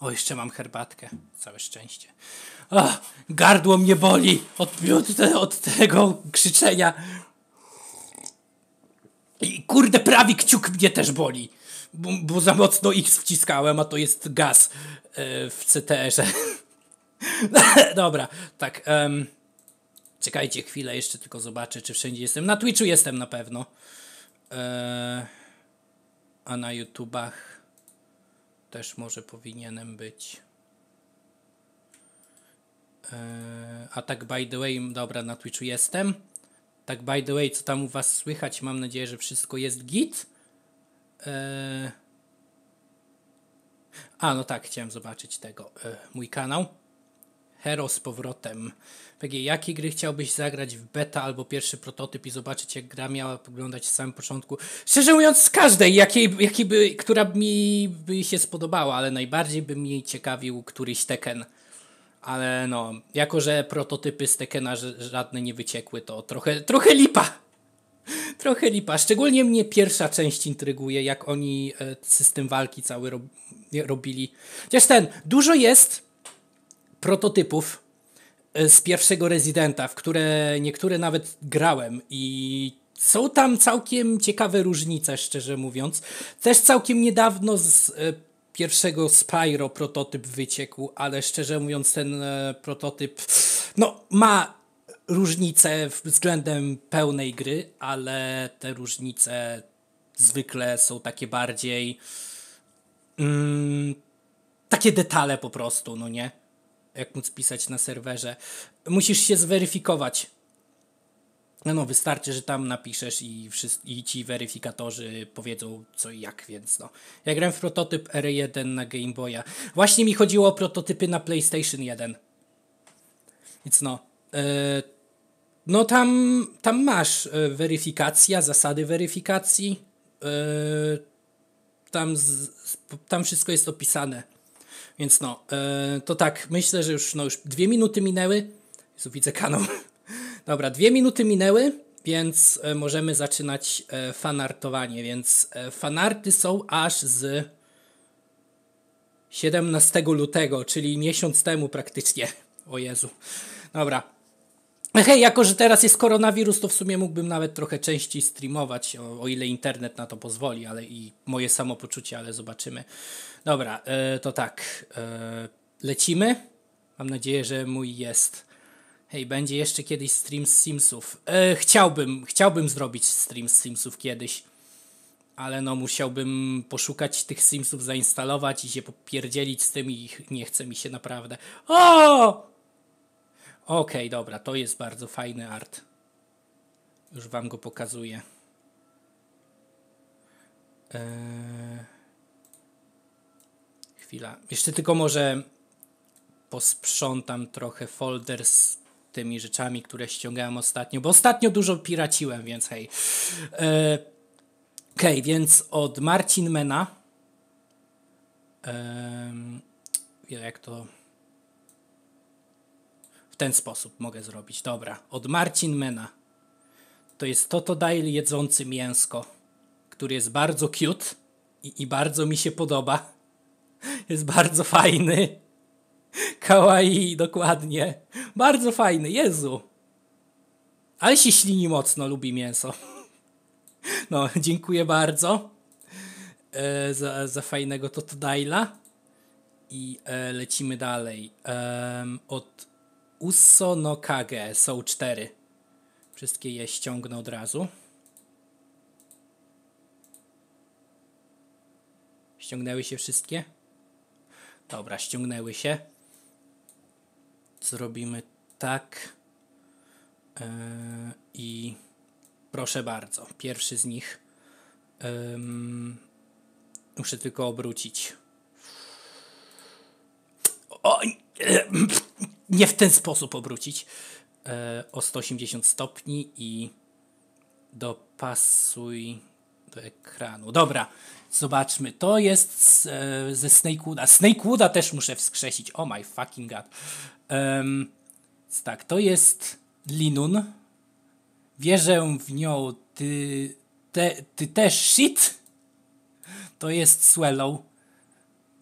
O, jeszcze mam herbatkę. Całe szczęście. Gardło mnie boli od, od, od tego krzyczenia. I kurde, prawi kciuk mnie też boli. Bo, bo za mocno X wciskałem, a to jest gaz e, w CTR-ze. Dobra, tak. Um, czekajcie chwilę, jeszcze tylko zobaczę, czy wszędzie jestem. Na Twitchu jestem na pewno. E, a na YouTubach też może powinienem być. E, a tak by the way, dobra, na Twitchu jestem. Tak by the way, co tam u was słychać? Mam nadzieję, że wszystko jest git. E, a, no tak, chciałem zobaczyć tego, e, mój kanał. Hero z powrotem. PG, jakie gry chciałbyś zagrać w beta albo pierwszy prototyp i zobaczyć, jak gra miała wyglądać z samym początku? Szczerze mówiąc, z każdej, jakiej, jakiej by, która mi by się spodobała, ale najbardziej by mnie ciekawił któryś Tekken. Ale no, jako że prototypy z Tekkena żadne nie wyciekły, to trochę, trochę lipa. Trochę lipa. Szczególnie mnie pierwsza część intryguje, jak oni e, system walki cały rob, robili. Chociaż ten, dużo jest prototypów e, z pierwszego Residenta, w które niektóre nawet grałem i są tam całkiem ciekawe różnice, szczerze mówiąc. Też całkiem niedawno z e, pierwszego Spyro prototyp wyciekł, ale szczerze mówiąc ten e, prototyp no ma różnice względem pełnej gry, ale te różnice zwykle są takie bardziej mm, takie detale po prostu, no nie? Jak móc pisać na serwerze. Musisz się zweryfikować no, no, wystarczy, że tam napiszesz i, wszyscy, i ci weryfikatorzy powiedzą co i jak, więc no. Ja grałem w prototyp R1 na Game Boya. Właśnie mi chodziło o prototypy na PlayStation 1. Więc no. Yy, no tam, tam masz yy, weryfikacja, zasady weryfikacji. Yy, tam, z, tam wszystko jest opisane. Więc no, to tak, myślę, że już, no, już dwie minuty minęły. Jezu, widzę kanał. Dobra, dwie minuty minęły, więc e, możemy zaczynać e, fanartowanie. Więc e, fanarty są aż z 17 lutego, czyli miesiąc temu praktycznie. O Jezu. Dobra. Hej, jako że teraz jest koronawirus, to w sumie mógłbym nawet trochę częściej streamować, o, o ile internet na to pozwoli, ale i moje samopoczucie, ale zobaczymy. Dobra, to tak. lecimy. Mam nadzieję, że mój jest Hej, będzie jeszcze kiedyś stream z Simsów. E, chciałbym, chciałbym zrobić stream z Simsów kiedyś. Ale no musiałbym poszukać tych Simsów, zainstalować i się popierdzielić z tym i nie chce mi się naprawdę. O! Okej, okay, dobra, to jest bardzo fajny art. Już wam go pokazuję. Eee... Chwila. Jeszcze tylko może posprzątam trochę folder z tymi rzeczami, które ściągałem ostatnio, bo ostatnio dużo piraciłem, więc hej. E, Okej, okay, więc od Marcin Mena. E, jak to ten sposób mogę zrobić. Dobra, od Marcin Mena. To jest Totodile jedzący mięsko, który jest bardzo cute i, i bardzo mi się podoba. Jest bardzo fajny. Kawaii, dokładnie. Bardzo fajny, Jezu. Ale się ślini mocno, lubi mięso. No, dziękuję bardzo e, za, za fajnego Totodila. I e, lecimy dalej. E, od Uso no Kage są cztery. Wszystkie je ściągnę od razu. Ściągnęły się wszystkie? Dobra, ściągnęły się zrobimy tak. Yy, I proszę bardzo, pierwszy z nich. Yy, muszę tylko obrócić. O, nie w ten sposób obrócić. Yy, o 180 stopni i dopasuj do ekranu. Dobra, zobaczmy. To jest e, ze Snakewooda. Snakewooda też muszę wskrzesić. Oh my fucking god. Um, tak, to jest Linun. Wierzę w nią. Ty, te, ty też shit. To jest Swallow.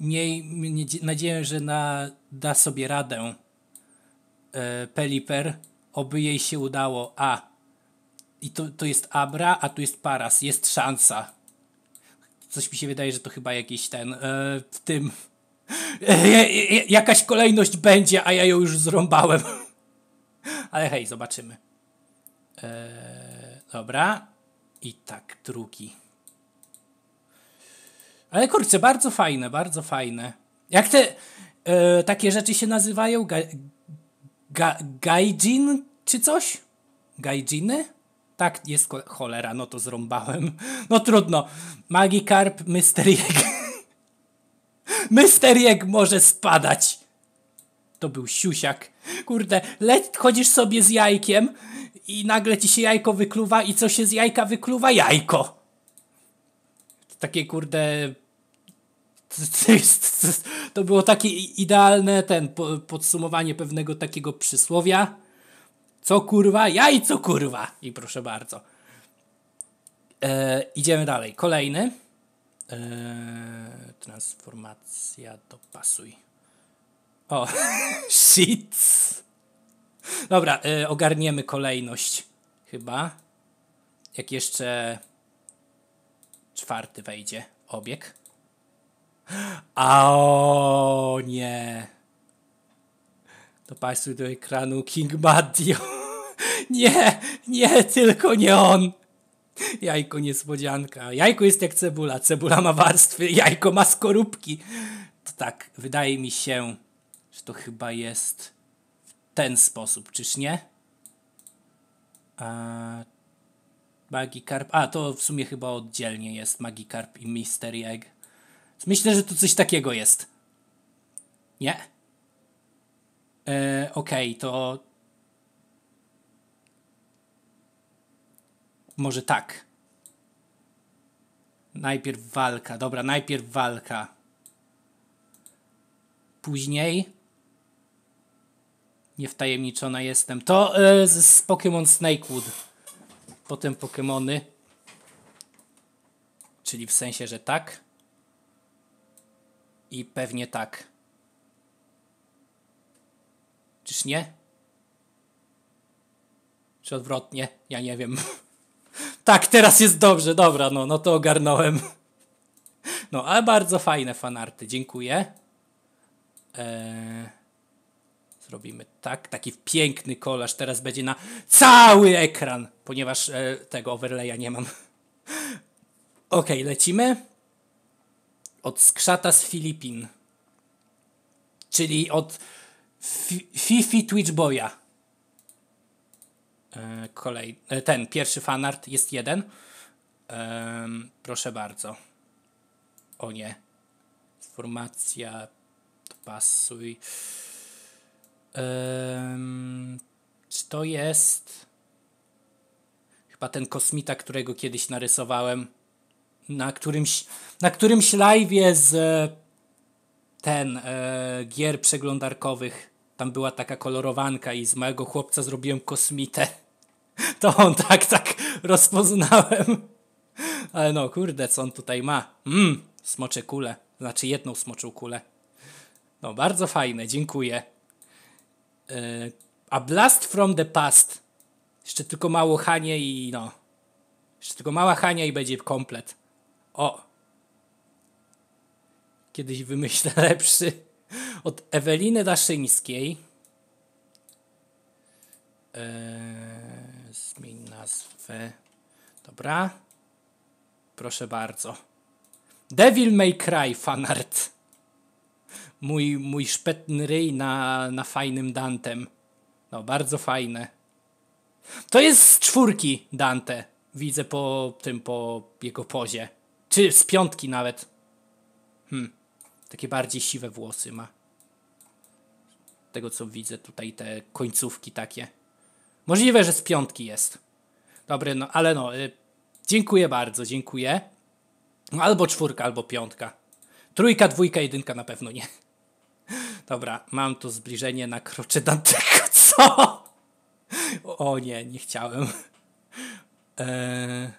miej nadzieję, że na, da sobie radę e, Peliper, oby jej się udało. A, i to, to jest Abra, a tu jest Paras, jest szansa. Coś mi się wydaje, że to chyba jakiś ten, e, w tym, e, jakaś kolejność będzie, a ja ją już zrąbałem. Ale hej, zobaczymy. E, dobra. I tak, drugi. Ale kurczę, bardzo fajne, bardzo fajne. Jak te e, takie rzeczy się nazywają? Ga, ga, gaijin czy coś? Gaijiny? Tak, jest cholera, no to zrąbałem. No trudno. Magikarp, Mysterieg. Mysterieg może spadać. To był siusiak. Kurde, leć, chodzisz sobie z jajkiem i nagle ci się jajko wykluwa i co się z jajka wykluwa? Jajko. Takie kurde to, było takie idealne ten podsumowanie pewnego takiego przysłowia. Co kurwa? Jajco kurwa! I proszę bardzo. E, idziemy dalej. Kolejny. E, transformacja dopasuj. O, shit. Dobra, e, ogarniemy kolejność. Chyba. Jak jeszcze czwarty wejdzie obieg. A o nie. Dopasuj do ekranu King Madio. nie, nie, tylko nie on. Jajko niespodzianka. Jajko jest jak cebula. Cebula ma warstwy, jajko ma skorupki. To tak, wydaje mi się, że to chyba jest w ten sposób, czyż nie? A, Magikarp. A, to w sumie chyba oddzielnie jest Magikarp i Mystery Egg. Myślę, że to coś takiego jest. Nie? E, Okej, okay, to. Może tak. Najpierw walka. Dobra, najpierw walka. Później. Niewtajemniczona jestem. To e, z Pokémon Snakewood. Potem Pokémony. Czyli w sensie, że tak. I pewnie tak. Czyż nie? Czy odwrotnie? Ja nie wiem. tak, teraz jest dobrze, dobra, no, no to ogarnąłem. no, ale bardzo fajne fanarty, dziękuję. Eee, zrobimy tak, taki piękny kolaż teraz będzie na cały ekran, ponieważ e, tego overlaya nie mam. ok, lecimy od skrzata z Filipin. Czyli od Fifi Twitch Boya. E, kolej, e, ten pierwszy fanart jest jeden. Proszę bardzo. O nie. Formacja. Pasuj. E, czy to jest. Chyba ten kosmita, którego kiedyś narysowałem na którymś, na którymś live'ie z e, ten e, gier przeglądarkowych tam była taka kolorowanka i z małego chłopca zrobiłem kosmitę. To on tak, tak rozpoznałem. Ale no, kurde, co on tutaj ma? Mmm, smocze kule. Znaczy jedną smoczą kulę. No, bardzo fajne, dziękuję. Yy, a Blast from the Past. Jeszcze tylko mało Hanie i no. Jeszcze tylko mała Hania i będzie komplet. O! Kiedyś wymyślę lepszy. Od Eweliny Daszyńskiej. Eee, zmień nazwę. Dobra. Proszę bardzo. Devil May Cry fanart. Mój, mój szpetny ryj na, na fajnym Dantem. No, bardzo fajne. To jest z czwórki Dante. Widzę po tym, po jego pozie. Czy z piątki nawet. Hmm. Takie bardziej siwe włosy ma. Tego co widzę tutaj, te końcówki takie. Możliwe, że z piątki jest. Dobry, no ale no. Y dziękuję bardzo, dziękuję. No, albo czwórka, albo piątka. Trójka, dwójka, jedynka na pewno nie. Dobra, mam tu zbliżenie na krocze Dantego. Co? O nie, nie chciałem. Eee,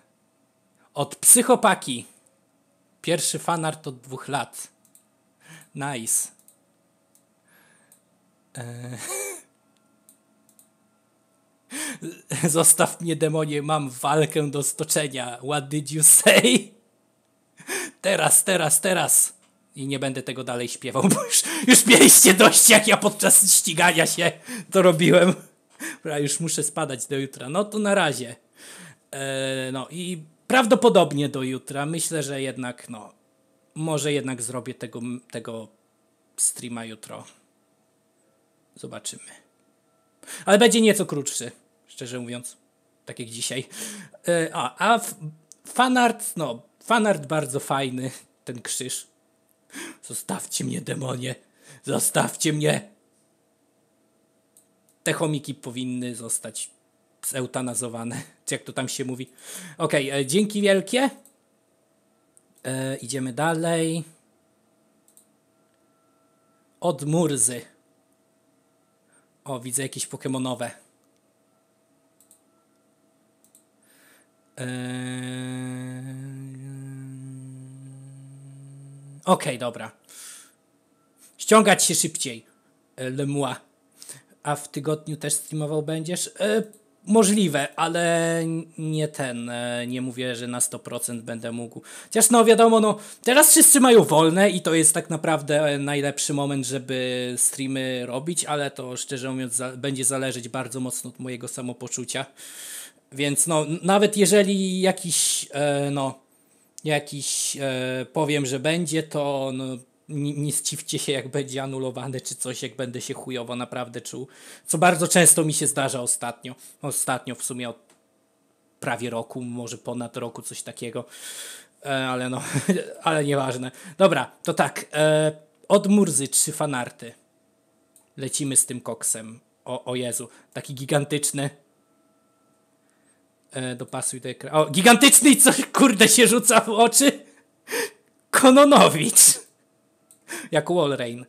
od psychopaki Pierwszy fanart od dwóch lat. Nice. Eee. Zostaw mnie, demonie, mam walkę do stoczenia. What did you say? Teraz, teraz, teraz. I nie będę tego dalej śpiewał, bo już, już mieliście dość, jak ja podczas ścigania się to robiłem. Dobra, już muszę spadać do jutra. No to na razie. Eee, no i prawdopodobnie do jutra. Myślę, że jednak, no, może jednak zrobię tego, tego streama jutro. Zobaczymy. Ale będzie nieco krótszy, szczerze mówiąc. Tak jak dzisiaj. E, a, a fanart, no, fanart bardzo fajny. Ten krzyż. Zostawcie mnie, demonie. Zostawcie mnie. Te chomiki powinny zostać zeutanazowane. Czy jak to tam się mówi. Okej, e, dzięki wielkie. E, idziemy dalej. Od Murzy. O, widzę jakieś pokemonowe. Eee... Okej, dobra. Ściągać się szybciej. e, Lemua. A w tygodniu też streamował będziesz? E, możliwe, ale nie ten. E, nie mówię, że na 100% będę mógł. Chociaż no wiadomo, no teraz wszyscy mają wolne i to jest tak naprawdę e, najlepszy moment, żeby streamy robić, ale to szczerze mówiąc za będzie zależeć bardzo mocno od mojego samopoczucia. Więc no, nawet jeżeli jakiś, e, no, jakiś e, powiem, że będzie, to no, nie, nie zdziwcie się, jak będzie anulowany czy coś, jak będę się chujowo naprawdę czuł. Co bardzo często mi się zdarza ostatnio. Ostatnio w sumie od prawie roku, może ponad roku, coś takiego. E, ale no, ale nieważne. Dobra, to tak. E, od Murzy trzy fanarty. Lecimy z tym koksem. O, o Jezu, taki gigantyczny. E, dopasuj do ekranu. O, gigantyczny i co kurde się rzuca w oczy? Kononowicz. Jak Walrein.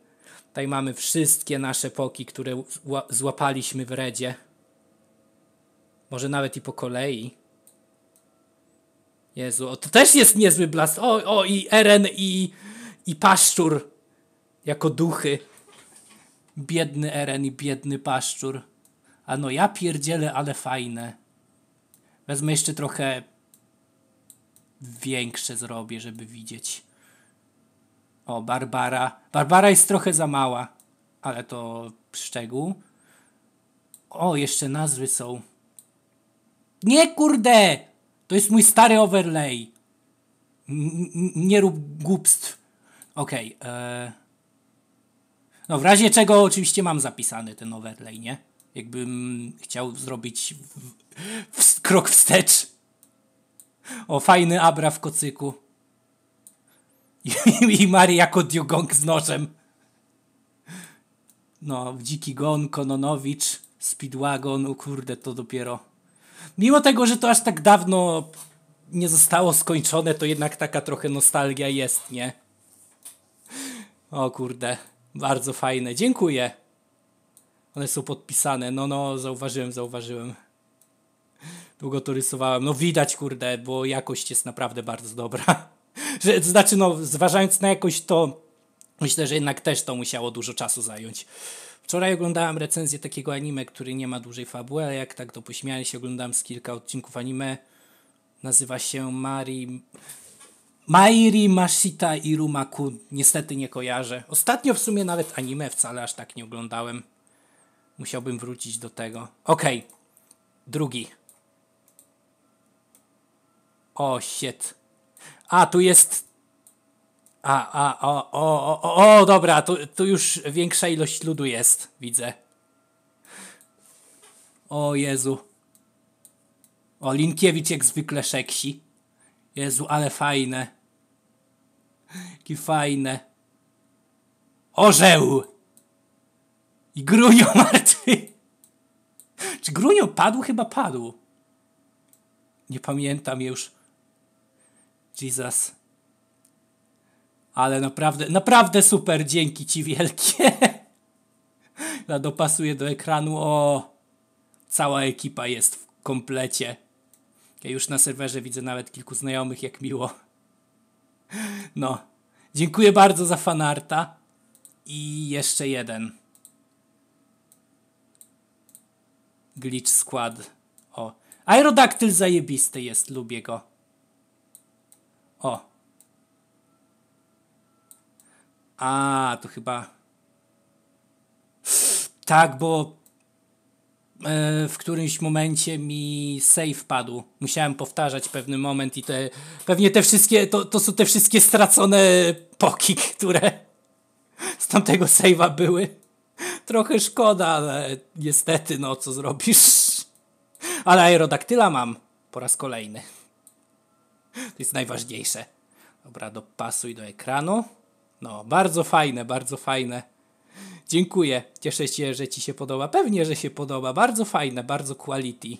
Tutaj mamy wszystkie nasze poki, które zła- złapaliśmy w redzie. Może nawet i po kolei. Jezu, o, to też jest niezły blast. O, o i Eren i, i Paszczur. Jako duchy. Biedny Eren i biedny Paszczur. A no ja pierdzielę, ale fajne. Wezmę jeszcze trochę większe zrobię, żeby widzieć. O, Barbara. Barbara jest trochę za mała, ale to szczegół. O, jeszcze nazwy są. Nie kurde! To jest mój stary overlay. N- nie rób głupstw. Okej. e... No w razie czego oczywiście mam zapisany ten overlay, nie? Jakbym chciał zrobić w, w, krok wstecz. O, fajny Abra w kocyku. I, Mari jako Diogong z nożem. No, Dziki Gon, Kononowicz, Speedwagon, o kurde, to dopiero. Mimo tego, że to aż tak dawno nie zostało skończone, to jednak taka trochę nostalgia jest, nie? O kurde, bardzo fajne. Dziękuję. One są podpisane. No, no, zauważyłem, zauważyłem. Długo to rysowałem. No widać, kurde, bo jakość jest naprawdę bardzo dobra. Że, znaczy, no, zważając na jakość, to myślę, że jednak też to musiało dużo czasu zająć. Wczoraj oglądałem recenzję takiego anime, który nie ma dużej fabuły, ale jak tak to się, oglądałem z kilka odcinków anime. Nazywa się Mari... Mairi Mashita Irumaku. Niestety nie kojarzę. Ostatnio w sumie nawet anime wcale aż tak nie oglądałem. Musiałbym wrócić do tego. Okej. Drugi. O, shit. A, tu jest... A, a, o, o, o, o, dobra, tu, tu już większa ilość ludu jest, widzę. O Jezu. O, Linkiewicz jak zwykle szeksi. Jezu, ale fajne. Jakie fajne. Orzeł! I Grunio martwy. Czy Grunio padł? Chyba padł. Nie pamiętam już. Jesus. Ale naprawdę, naprawdę super, dzięki ci wielkie. Ja dopasuję do ekranu. O, cała ekipa jest w komplecie. Ja już na serwerze widzę nawet kilku znajomych, jak miło. No, dziękuję bardzo za fanarta. I jeszcze jeden. Glitch Squad. O. Aerodactyl zajebisty jest, lubię go. O. A, to chyba. Tak, bo e, w którymś momencie mi save padł. Musiałem powtarzać pewny moment i te. Pewnie te wszystkie. To, to są te wszystkie stracone poki, które z tamtego save'a były. Trochę szkoda, ale niestety, no co zrobisz. Ale aerodaktyla mam po raz kolejny. To jest najważniejsze. Dobra, dopasuj do ekranu. No, bardzo fajne, bardzo fajne. Dziękuję. Cieszę się, że Ci się podoba. Pewnie, że się podoba. Bardzo fajne, bardzo quality.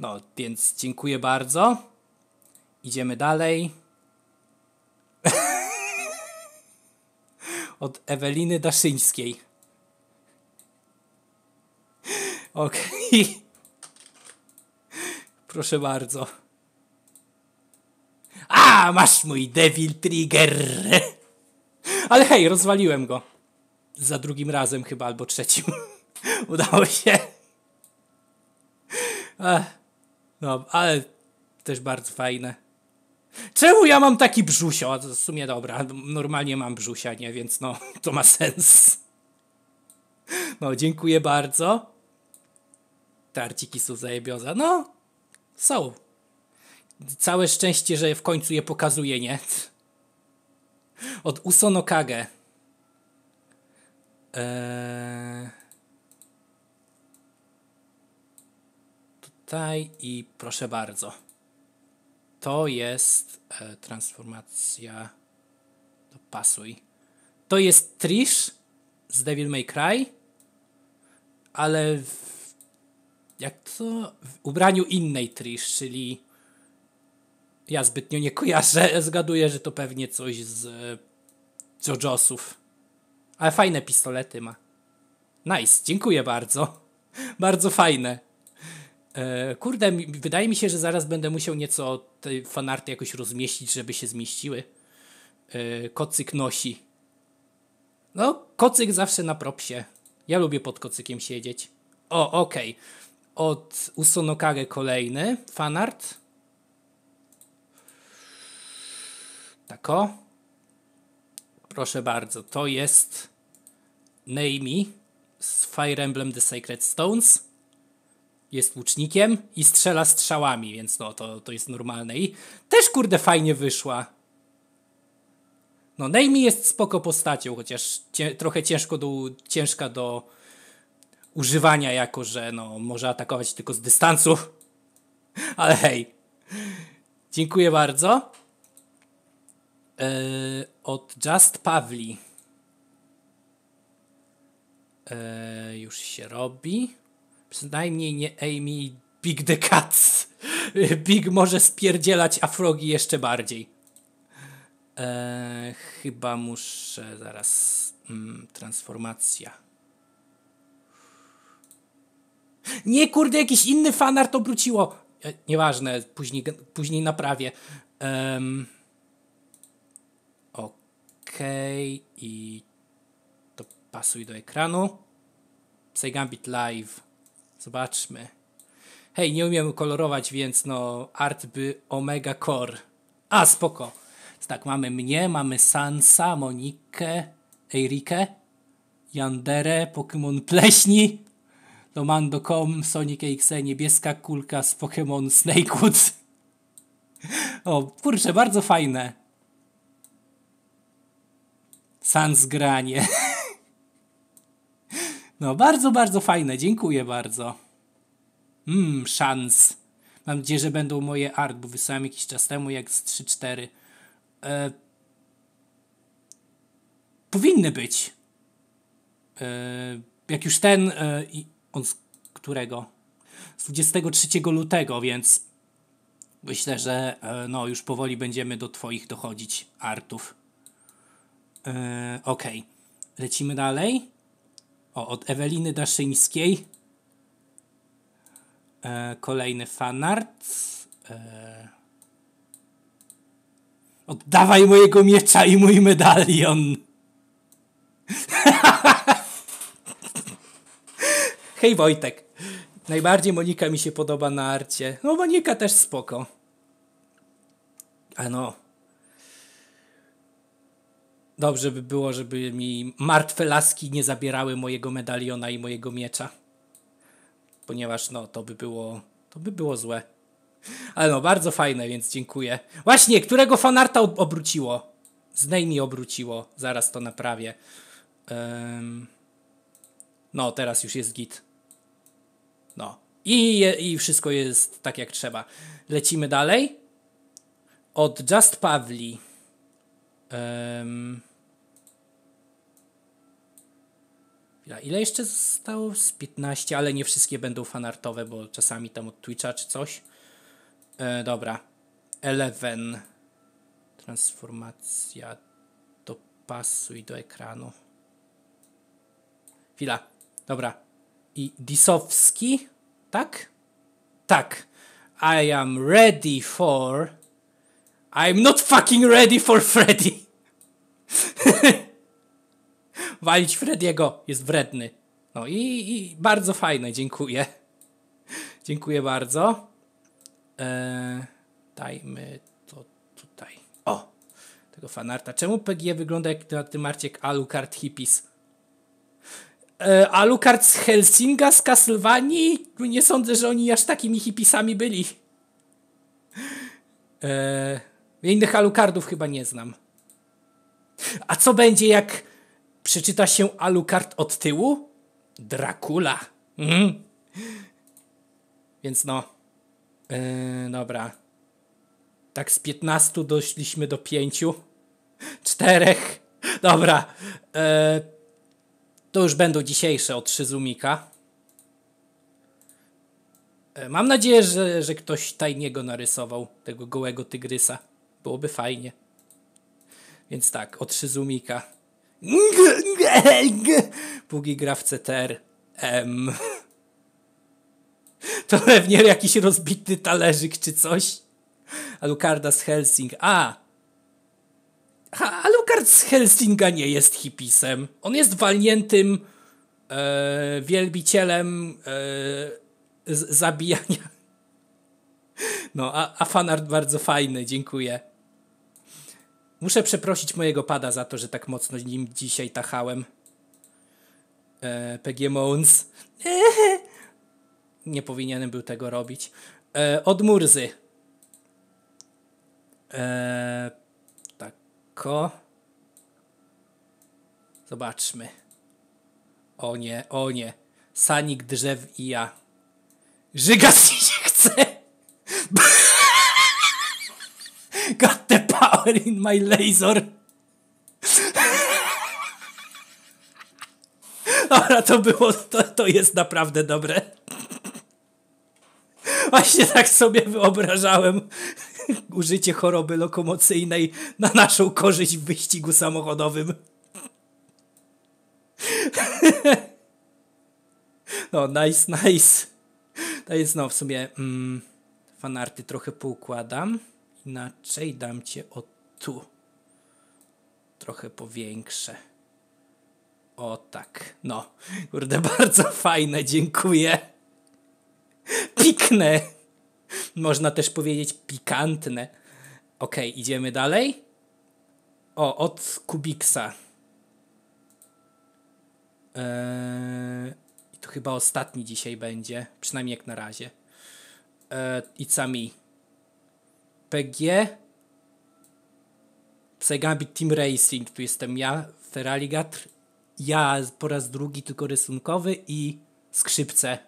No, więc dziękuję bardzo. Idziemy dalej. Od Eweliny Daszyńskiej. Okej. Okay. Proszę bardzo. A, masz mój Devil Trigger! Ale hej, rozwaliłem go. Za drugim razem chyba, albo trzecim. Udało się. Ech, no, ale też bardzo fajne. Czemu ja mam taki brzusio? W sumie dobra, normalnie mam brzusia, nie? Więc no, to ma sens. No, dziękuję bardzo. Tarciki są zajebioza. No, są. Całe szczęście, że w końcu je pokazuje, nie? Od Usono Kage. Eee... Tutaj i proszę bardzo. To jest e, transformacja. Dopasuj. To jest Trish z Devil May Cry, ale w, jak to w ubraniu innej Trish, czyli ja zbytnio nie kojarzę. Zgaduję, że to pewnie coś z e, JoJosów. Ale fajne pistolety ma. Nice, dziękuję bardzo. Bardzo fajne. E, kurde, wydaje mi się, że zaraz będę musiał nieco te fanarty jakoś rozmieścić, żeby się zmieściły. E, kocyk nosi. No, kocyk zawsze na propsie. Ja lubię pod kocykiem siedzieć. O, okej. Okay. Od Usonokage kolejny fanart. Tako. Proszę bardzo, to jest Naomi z Fire Emblem The Sacred Stones. Jest łucznikiem i strzela strzałami, więc no to, to jest normalne. I też kurde fajnie wyszła. No Naomi jest spoko postacią, chociaż trochę ciężko do, ciężka do używania, jako że no, może atakować tylko z dystansu. Ale hej. Dziękuję bardzo. E, od Just Pawli. E, już się robi. Przynajmniej nie Amy Big the Cats. Big może spierdzielać afrogi jeszcze bardziej. E, chyba muszę zaraz. Mm, transformacja. Nie, kurde, jakiś inny fanart obróciło. Nieważne, później, później naprawię. Um, i to pasuj do ekranu. Psygambit Live. Zobaczmy. Hej, nie umiem kolorować, więc no art by Omega Core. A, spoko. tak, mamy mnie, mamy Sansa, Monikę, Eirikę, Yandere, Pokémon Pleśni, Domando.com, Sonic XE, niebieska kulka z Pokémon Snakewood. O, kurczę, bardzo fajne. Sans granie. No, bardzo, bardzo fajne. Dziękuję bardzo. Mmm, szans. Mam nadzieję, że będą moje art, bo wysłałem jakiś czas temu, jak z 3-4. E... Powinny być. E... Jak już ten. E... On z którego? Z 23 lutego, więc myślę, że e, no, już powoli będziemy do Twoich dochodzić artów. E, ok, lecimy dalej. O, od Eweliny Daszyńskiej. E, kolejny fanart. E, oddawaj mojego miecza i mój medalion. Hej Wojtek. Najbardziej Monika mi się podoba na arcie. No Monika też spoko. A no, Dobrze by było, żeby mi martwe laski nie zabierały mojego medaliona i mojego miecza. Ponieważ no, to by było, to by było złe. Ale no, bardzo fajne, więc dziękuję. Właśnie, którego fanarta ob- obróciło? Z mi obróciło. Zaraz to naprawię. Em, No, teraz już jest git. No. I, I wszystko jest tak jak trzeba. Lecimy dalej. Od Just Pawli. Chwila, Ile jeszcze zostało? Z 15, ale nie wszystkie będą fanartowe, bo czasami tam od Twitcha czy coś. E, dobra. Eleven. Transformacja do pasu i do ekranu. Chwila. Dobra. I Disowski? Tak? Tak. I am ready for... I'm not fucking ready for Freddy. Walić Frediego. Jest wredny. No i, i bardzo fajne. Dziękuję. Dziękuję bardzo. Eee, dajmy to tutaj. O! Tego fanarta. Czemu PG wygląda jak na tym Marciek Alucard Hippies? E, Alucard z Helsinga, z Castlevanii? Nie sądzę, że oni aż takimi hippisami byli. Innych Alucardów chyba nie znam. A co będzie, jak przeczyta się Alucard od tyłu? Dracula. Mhm. Więc no. E, dobra. Tak z 15 doszliśmy do 5. Czterech. Dobra. E, to już będą dzisiejsze od Shizumika. E, Mam nadzieję, że, że ktoś tajniego narysował tego gołego tygrysa. Byłoby fajnie. Więc tak, od Shizumika. Bugi gra w CTR. M. To pewnie jakiś rozbity talerzyk czy coś. Alucarda z Helsing. A! Ha, Alucard z Helsinga nie jest hipisem. On jest walniętym e, wielbicielem e, zabijania. No, a, a fanart bardzo fajny, dziękuję. Muszę przeprosić mojego pada za to, że tak mocno nim dzisiaj tachałem. E, PG Mons. Nie powinienem był tego robić. E, od Murzy. E, tako. Zobaczmy. O nie, o nie. Sanik drzew i ja. Żygać mi się chce. Got the power in my laser. Dobra, to było, to, to jest naprawdę dobre. Właśnie tak sobie wyobrażałem użycie choroby lokomocyjnej na naszą korzyść w wyścigu samochodowym. No, nice, nice. To jest no w sumie mm, fanarty trochę poukładam. Inaczej dam cię o tu. Trochę powiększę. O tak. No. Kurde, bardzo fajne, dziękuję. Pikne. Można też powiedzieć pikantne. Ok, idziemy dalej. O, od Kubiksa. Eee, to chyba ostatni dzisiaj będzie. Przynajmniej jak na razie. Eee, It's. PG. Psygambit Team Racing. Tu jestem ja, Feraligatr. Ja po raz drugi tylko rysunkowy i skrzypce.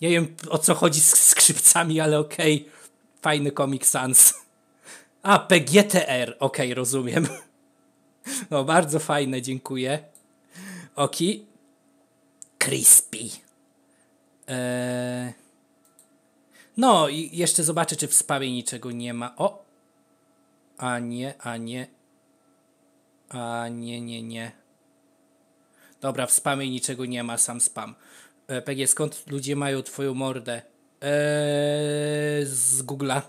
Nie wiem o co chodzi z skrzypcami, ale okej. Fajny Comic Sans. A, PGTR. Okej, rozumiem. No, bardzo fajne, dziękuję. Oki. Crispy. Eee... No, i jeszcze zobaczę, czy w spamie niczego nie ma. O! A nie, a nie. A nie, nie, nie. Dobra, w spamie niczego nie ma, sam spam. E, PG, skąd ludzie mają twoją mordę? Eee, z Google'a.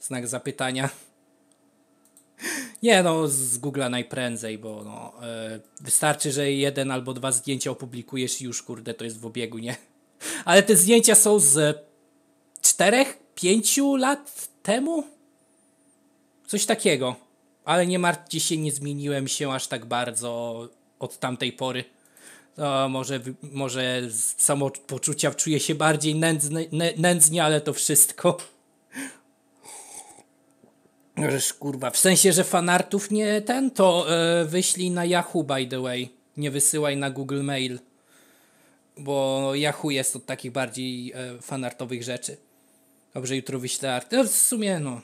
Znak zapytania. Nie no, z Google'a najprędzej, bo no, e, wystarczy, że jeden albo dwa zdjęcia opublikujesz i już kurde to jest w obiegu, nie? Ale te zdjęcia są z czterech, pięciu lat temu? Coś takiego. Ale nie martwcie się, nie zmieniłem się aż tak bardzo od tamtej pory. To może, może z samopoczucia czuję się bardziej nędzny, nę- nędznie, ale to wszystko. Żeż kurwa, w sensie, że fanartów nie ten, to e, wyślij na Yahoo by the way. Nie wysyłaj na Google Mail. Bo Yahoo jest od takich bardziej e, fanartowych rzeczy. Dobrze, jutro wyślę art. No, w sumie, no,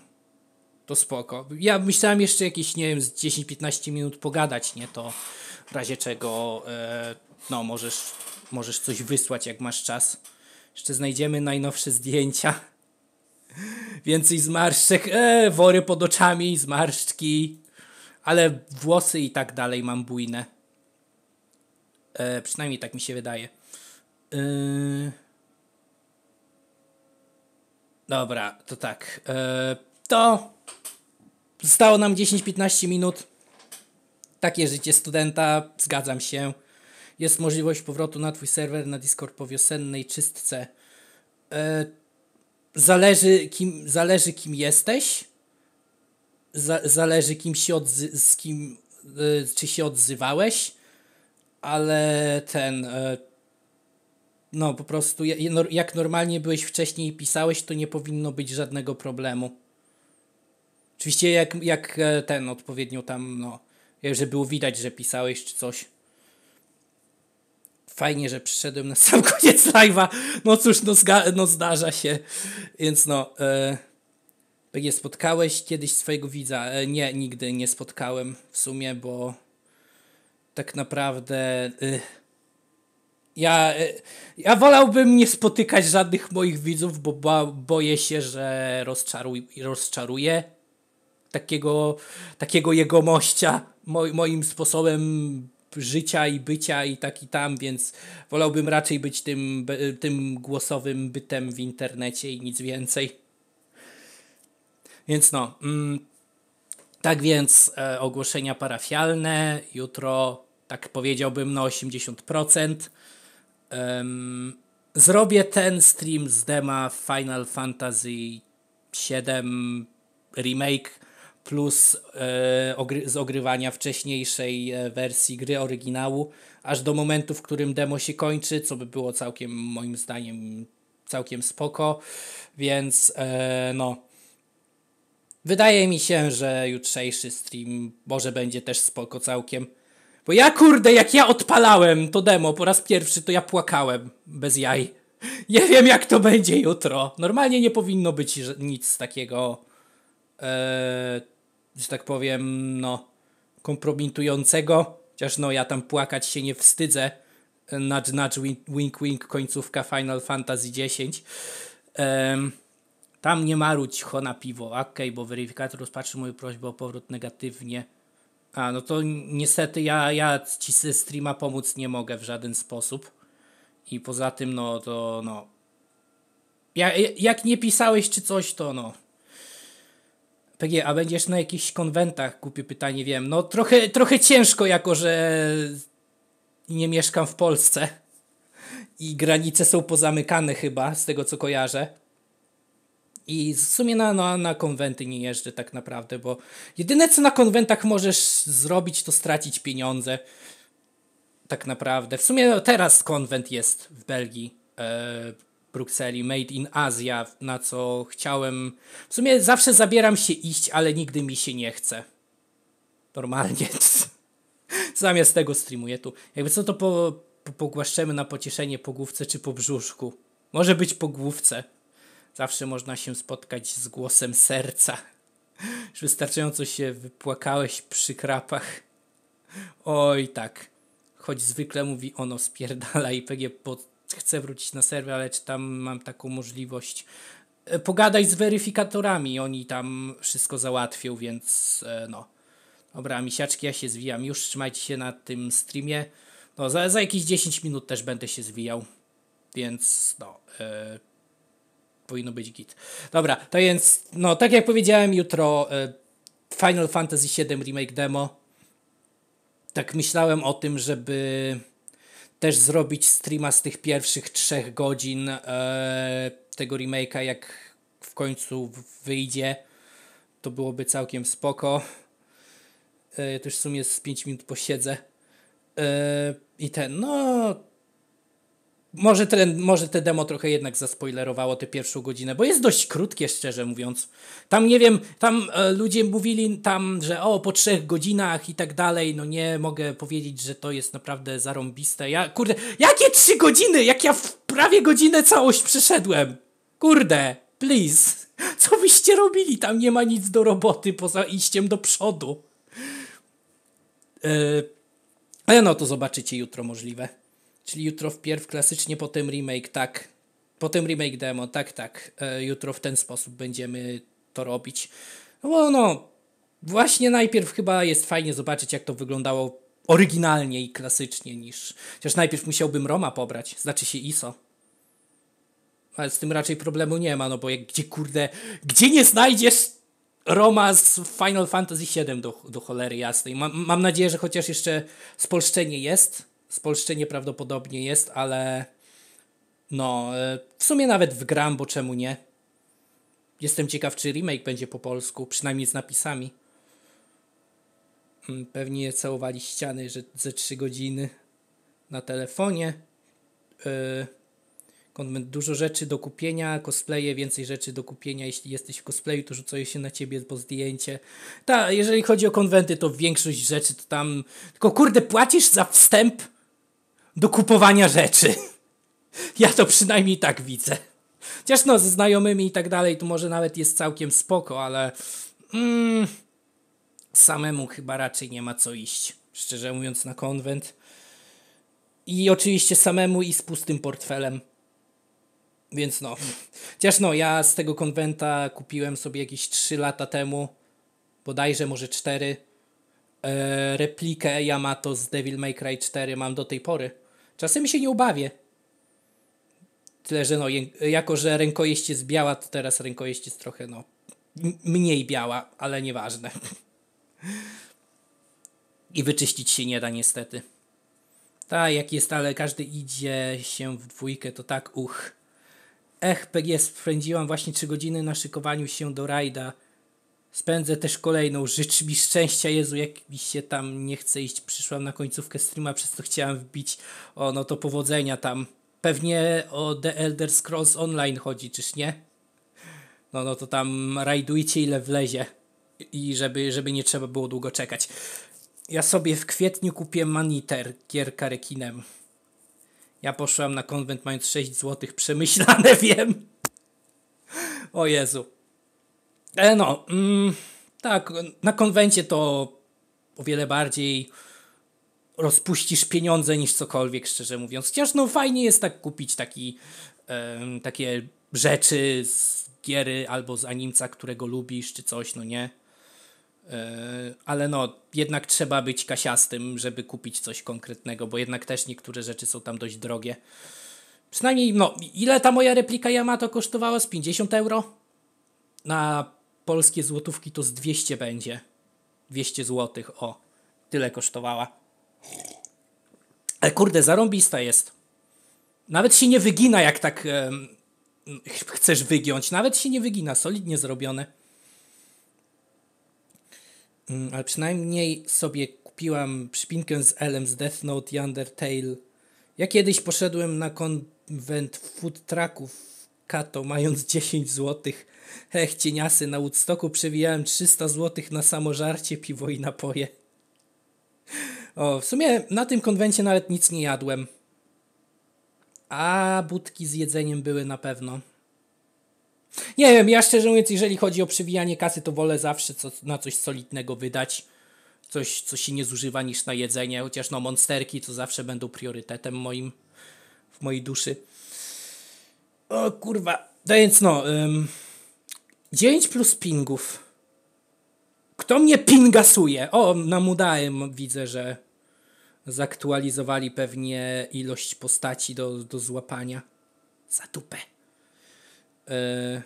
to spoko. Ja myślałem jeszcze jakieś, nie wiem, z 10-15 minut pogadać, nie? To w razie czego, e, no, możesz, możesz coś wysłać, jak masz czas. Jeszcze znajdziemy najnowsze zdjęcia. Więcej zmarszczek, e, wory pod oczami, zmarszczki. Ale włosy i tak dalej mam bujne. E, przynajmniej tak mi się wydaje. Yy... Dobra, to tak. E, to zostało nam 10-15 minut. Takie życie studenta, zgadzam się. Jest możliwość powrotu na twój serwer na Discord po wiosennej czystce. E, zależy, kim, zależy kim jesteś. Za, zależy kim się odzy- z kim, e, czy się odzywałeś. Ale ten... E, no po prostu jak normalnie byłeś wcześniej i pisałeś, to nie powinno być żadnego problemu. Oczywiście jak, jak e, ten odpowiednio tam, no, że było widać, że pisałeś czy coś. Fajnie, że przyszedłem na sam koniec live'a. No cóż, no, zga- no zdarza się. Więc no, e, PG, spotkałeś kiedyś swojego widza? E, nie, nigdy nie spotkałem w sumie, bo tak naprawdę... Y, ja, e, ja wolałbym nie spotykać żadnych moich widzów, bo ba, boję się, że rozczaruj, rozczaruję takiego, takiego jegomościa moi, moim sposobem życia i bycia i tak i tam, więc wolałbym raczej być tym, tym głosowym bytem w internecie i nic więcej. Więc no, mm, tak więc e, ogłoszenia parafialne jutro, tak powiedziałbym, na 80%. Em, zrobię ten stream z dema Final Fantasy VII Remake plus e, ogry, z ogrywania wcześniejszej e, wersji gry oryginału, aż do momentu, w którym demo się kończy, co by było całkiem moim zdaniem całkiem spoko, więc e, no wydaje mi się, że jutrzejszy stream może będzie też spoko całkiem. Bo ja kurde, jak ja odpalałem to demo po raz pierwszy, to ja płakałem bez jaj. Nie wiem jak to będzie jutro. Normalnie nie powinno być nic takiego, e, że tak powiem, no, kompromitującego. Chociaż no, ja tam płakać się nie wstydzę. Nudge, nudge, wink, wink, końcówka Final Fantasy X. Em, tam nie marudź, ho na piwo. Okej, bo weryfikator rozpatrzył moją prośbę o powrót negatywnie. A, no to niestety ja, ja ci ze streama pomóc nie mogę w żaden sposób. I poza tym, no to no. Ja, jak nie pisałeś czy coś, to no. PG, a będziesz na jakichś konwentach? Głupie pytanie, wiem. No trochę, trochę ciężko, jako że nie mieszkam w Polsce. I granice są pozamykane chyba, z tego co kojarzę. I w sumie na, na, na konwenty nie jeżdżę tak naprawdę, bo jedyne co na konwentach możesz zrobić, to stracić pieniądze. Tak naprawdę. W sumie teraz konwent jest w Belgii, e, w Brukseli, Made in Asia, na co chciałem. W sumie zawsze zabieram się iść, ale nigdy mi się nie chce. Normalnie. Zamiast tego streamuję tu. Jakby co to po, po, pogłaszczemy na pocieszenie po główce czy po brzuszku. Może być po główce. Zawsze można się spotkać z głosem serca. Już wystarczająco się wypłakałeś przy krapach. Oj tak. Choć zwykle mówi ono spierdala i PG bo chcę wrócić na serwer, ale czy tam mam taką możliwość. E, Pogadaj z weryfikatorami, oni tam wszystko załatwią, więc e, no. Dobra, misiaczki, ja się zwijam. Już trzymajcie się na tym streamie. No, za, za jakieś 10 minut też będę się zwijał. Więc no. E, powinno być git. Dobra, to więc, no tak jak powiedziałem, jutro e, Final Fantasy VII Remake Demo. Tak myślałem o tym, żeby też zrobić streama z tych pierwszych trzech godzin e, tego remake'a, jak w końcu wyjdzie. To byłoby całkiem spoko. E, też w sumie z 5 minut posiedzę. E, I ten, no może, ten, może te demo trochę jednak zaspoilerowało tę pierwszą godzinę, bo jest dość krótkie, szczerze mówiąc. Tam nie wiem, tam e, ludzie mówili tam, że o, po trzech godzinach i tak dalej, no nie mogę powiedzieć, że to jest naprawdę zarąbiste. Ja, kurde, jakie trzy godziny? Jak ja w prawie godzinę całość przeszedłem? Kurde, please. Co byście robili? Tam nie ma nic do roboty poza iściem do przodu. E, no, to zobaczycie jutro możliwe. Czyli jutro wpierw klasycznie, potem remake, tak. Potem remake demo, tak, tak. E, jutro w ten sposób będziemy to robić. No no, właśnie najpierw chyba jest fajnie zobaczyć, jak to wyglądało oryginalnie i klasycznie niż... Chociaż najpierw musiałbym Roma pobrać, znaczy się ISO. Ale z tym raczej problemu nie ma, no bo jak, gdzie kurde, gdzie nie znajdziesz Roma z Final Fantasy VII do, do cholery jasnej. Mam, mam nadzieję, że chociaż jeszcze spolszczenie jest, spolszczenie prawdopodobnie jest, ale no, e, w sumie nawet wgram, bo czemu nie? Jestem ciekaw, czy remake będzie po polsku, przynajmniej z napisami. Hmm, pewnie całowali ściany że ze 3 godziny na telefonie. Yy, konwent dużo rzeczy do kupienia, cosplaye, więcej rzeczy do kupienia. Jeśli jesteś w cosplayu, to rzucają się na ciebie po zdjęcie. Tak, jeżeli chodzi o konwenty, to większość rzeczy to tam. Tylko kurde, płacisz za wstęp do kupowania rzeczy. Ja to przynajmniej tak widzę. Chociaż no, ze znajomymi i tak dalej, to może nawet jest całkiem spoko, ale mm, samemu chyba raczej nie ma co iść. Szczerze mówiąc, na konwent. I oczywiście samemu i z pustym portfelem. Więc no. Chociaż no, ja z tego konwenta kupiłem sobie jakieś 3 lata temu, bodajże może 4, e, replikę Yamato z Devil May Cry 4 mam do tej pory. Czasem się nie ubawię. Tyle, że no, jako że rękojeść jest biała, to teraz rękojeść jest trochę, no, mniej biała, ale nieważne. I wyczyścić się nie da niestety. Tak, jak jest, ale każdy idzie się w dwójkę, to tak, uch. Ech, PG, spędziłam właśnie 3 godziny na szykowaniu się do rajda. Spędzę też kolejną. Życz mi szczęścia, Jezu, jak mi się tam nie chce iść. Przyszłam na końcówkę streama, przez to chciałam wbić. O, no to powodzenia tam. Pewnie o The Elder Scrolls Online chodzi, czyż nie? No, no to tam rajdujcie ile wlezie. I żeby, żeby nie trzeba było długo czekać. Ja sobie w kwietniu kupię Maniter, gierka rekinem. Ja poszłam na konwent mając 6 zł przemyślane, wiem. O Jezu. E, no, mm, tak, na konwencie to o wiele bardziej rozpuścisz pieniądze niż cokolwiek, szczerze mówiąc. Chociaż no fajnie jest tak kupić taki, e, takie rzeczy z giery albo z animca, którego lubisz, czy coś, no nie. E, ale no, jednak trzeba być kasiastym, żeby kupić coś konkretnego, bo jednak też niektóre rzeczy są tam dość drogie. Przynajmniej, no, ile ta moja replika Yamato kosztowała? Z 50 euro? Na polskie złotówki to z 200 będzie. 200 złotych, o. Tyle kosztowała. Ale kurde, zarąbista jest. Nawet się nie wygina, jak tak um, chcesz wygiąć. Nawet się nie wygina, solidnie zrobione. Um, ale przynajmniej sobie kupiłam przypinkę z Elem z Death Note i Undertale. Ja kiedyś poszedłem na konwent food trucków Kato, mając 10 złotych Hech, cieniasy, na Woodstocku przewijałem 300 zł na samo żarcie, piwo i napoje. O, w sumie na tym konwencie nawet nic nie jadłem. A budki z jedzeniem były na pewno. Nie wiem, ja szczerze mówiąc, jeżeli chodzi o przewijanie kasy, to wolę zawsze co, na coś solidnego wydać. Coś, co się nie zużywa niż na jedzenie. Chociaż no, monsterki to zawsze będą priorytetem moim, w mojej duszy. O kurwa. No więc no, ym, 9 plus pingów. Kto mnie pingasuje? O, namudałem, widzę, że zaktualizowali pewnie ilość postaci do, do złapania. Za dupę. Yy,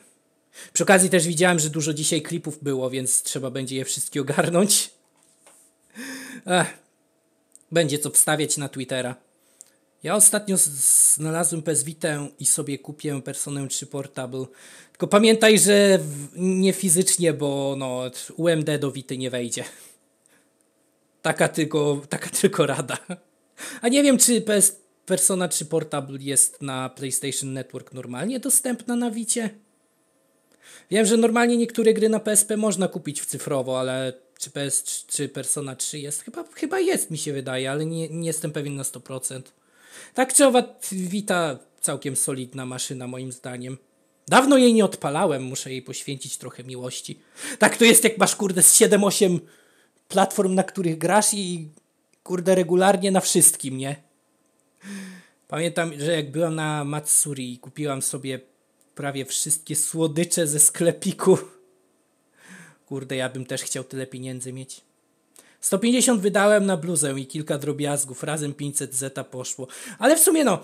Przy okazji też widziałem, że dużo dzisiaj klipów było, więc trzeba będzie je wszystkie ogarnąć. Ech. Będzie co wstawiać na Twittera. Ja ostatnio znalazłem PS Vita i sobie kupię Personę 3 Portable. Tylko pamiętaj, że nie fizycznie, bo no, UMD do Vity nie wejdzie. Taka tylko, taka tylko rada. A nie wiem, czy PS, Persona 3 Portable jest na PlayStation Network normalnie dostępna na Wicie. Wiem, że normalnie niektóre gry na PSP można kupić w cyfrowo, ale czy PS czy Persona 3 jest? Chyba, chyba jest, mi się wydaje, ale nie, nie jestem pewien na 100%. Tak czy owak, Vita całkiem solidna maszyna moim zdaniem. Dawno jej nie odpalałem, muszę jej poświęcić trochę miłości. Tak to jest jak masz kurde z 7-8 platform, na których grasz i kurde regularnie na wszystkim, nie? Pamiętam, że jak byłam na Matsuri i kupiłam sobie prawie wszystkie słodycze ze sklepiku. Kurde, ja bym też chciał tyle pieniędzy mieć. 150 wydałem na bluzę i kilka drobiazgów, razem 500 zeta poszło. Ale w sumie no,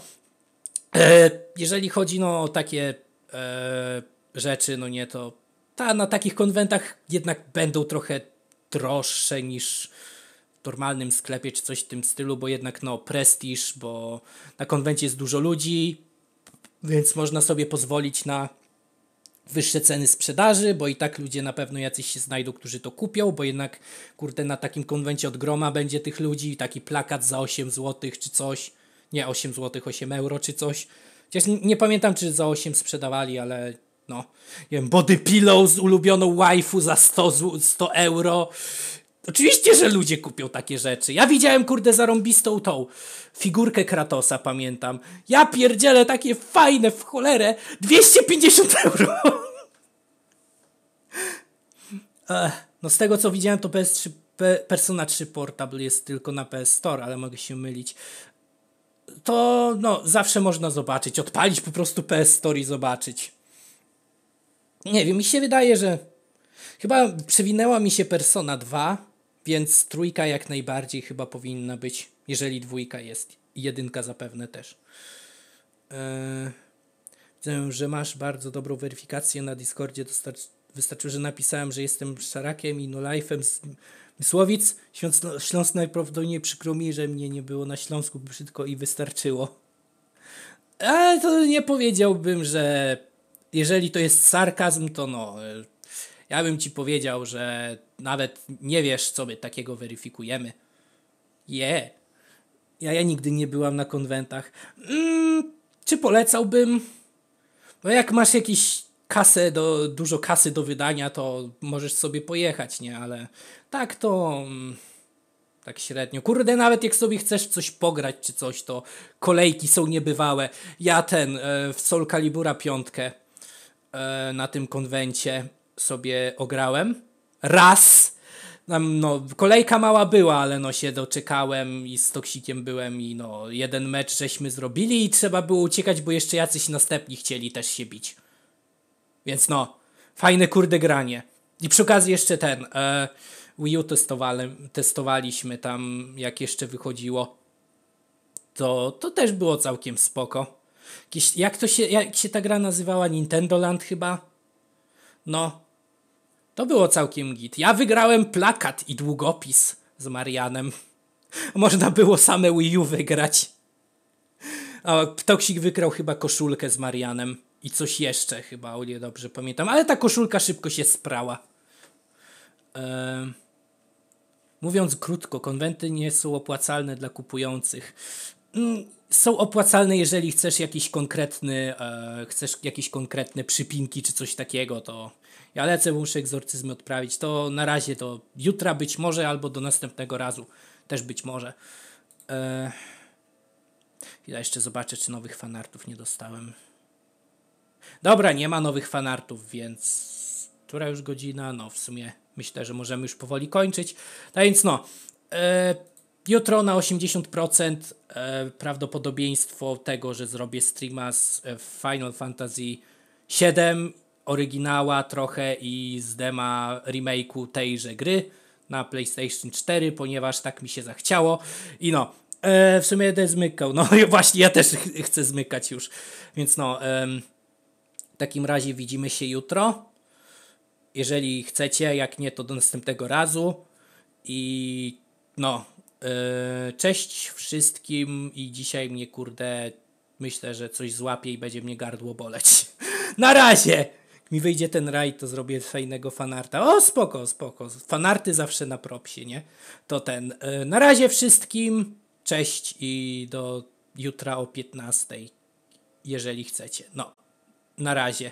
e, jeżeli chodzi no, o takie e, rzeczy, no nie, to ta, na takich konwentach jednak będą trochę droższe niż w normalnym sklepie czy coś w tym stylu, bo jednak no prestiż, bo na konwencie jest dużo ludzi, więc można sobie pozwolić na wyższe ceny sprzedaży, bo i tak ludzie na pewno jacyś się znajdą, którzy to kupią, bo jednak kurde na takim konwencie od groma będzie tych ludzi, taki plakat za 8 zł czy coś, nie 8 zł, 8 euro czy coś. Chociaż nie, pamiętam czy za 8 sprzedawali, ale no, nie wiem, body pillow z ulubioną waifu za 100, 100 euro. Oczywiście, że ludzie kupią takie rzeczy. Ja widziałem, kurde, zarąbistą tą figurkę Kratosa, pamiętam. Ja pierdzielę takie fajne w cholerę. 250 euro. no z tego co widziałem, to PS3, Persona 3 Portable jest tylko na PS Store, ale mogę się mylić. To no, zawsze można zobaczyć. Odpalić po prostu PS Store i zobaczyć. Nie wiem, mi się wydaje, że chyba przewinęła mi się Persona 2, więc trójka jak najbardziej chyba powinna być, jeżeli dwójka jest. Jedynka zapewne też. Eee, widzę, że masz bardzo dobrą weryfikację na Discordzie. Wystarczy, że napisałem, że jestem Szarakiem i No Life'em z Mysłowic. Śląsk, najprawdopodobniej przykro mi, że mnie nie było na Śląsku brzydko i wystarczyło. Ale to nie powiedziałbym, że jeżeli to jest sarkazm, to no, ja bym ci powiedział, że nawet nie wiesz, co my takiego weryfikujemy. Je. Yeah. Ja, ja nigdy nie byłam na konwentach. Mm, czy polecałbym? Bo jak masz jakiś kasę do, dużo kasy do wydania, to możesz sobie pojechać, nie? Ale tak to mm, tak średnio. Kurde, nawet jak sobie chcesz coś pograć czy coś, to kolejki są niebywałe. Ja ten e, w Soul Calibura piątkę e, na tym konwencie sobie ograłem. Raz. No, kolejka mała była, ale no się doczekałem i z Toksikiem byłem i no jeden mecz żeśmy zrobili i trzeba było uciekać, bo jeszcze jacyś następni chcieli też się bić. Więc no, fajne kurde granie. I przy okazji jeszcze ten, e, Wii U testowali, testowaliśmy tam jak jeszcze wychodziło. To, to też było całkiem spoko. Jakieś, jak to się, jak się ta gra nazywała? Nintendo Land chyba? No, to było całkiem git. Ja wygrałem plakat i długopis z Marianem. Można było same Wii U wygrać. A Toksik wygrał chyba koszulkę z Marianem i coś jeszcze chyba, o nie dobrze pamiętam, ale ta koszulka szybko się sprała. Eee, mówiąc krótko, konwenty nie są opłacalne dla kupujących. Są opłacalne, jeżeli chcesz jakiś konkretny, e, chcesz jakieś konkretne przypinki czy coś takiego, to ja lecę, muszę egzorcyzmy odprawić. To na razie to jutra być może, albo do następnego razu też być może. Eee, ja jeszcze zobaczę, czy nowych fanartów nie dostałem. Dobra, nie ma nowych fanartów, więc która już godzina? No, w sumie myślę, że możemy już powoli kończyć. Tak więc no, e, jutro na 80% e, prawdopodobieństwo tego, że zrobię streama z e, Final Fantasy 7 oryginała trochę i z dema remake'u tejże gry na PlayStation 4, ponieważ tak mi się zachciało. I no, e, w sumie będę zmykał. No właśnie, ja też ch chcę zmykać już. Więc no, e, takim razie widzimy się jutro. Jeżeli chcecie, jak nie, to do następnego razu. I no, cześć wszystkim i dzisiaj mnie kurde, myślę, że coś złapie i będzie mnie gardło boleć. Na razie! Jak mi wyjdzie ten raj, to zrobię fajnego fanarta. O, spoko, spoko. Fanarty zawsze na propsie, nie? To ten. Yy, na razie wszystkim. Cześć i do jutra o 15, jeżeli chcecie. No, na razie.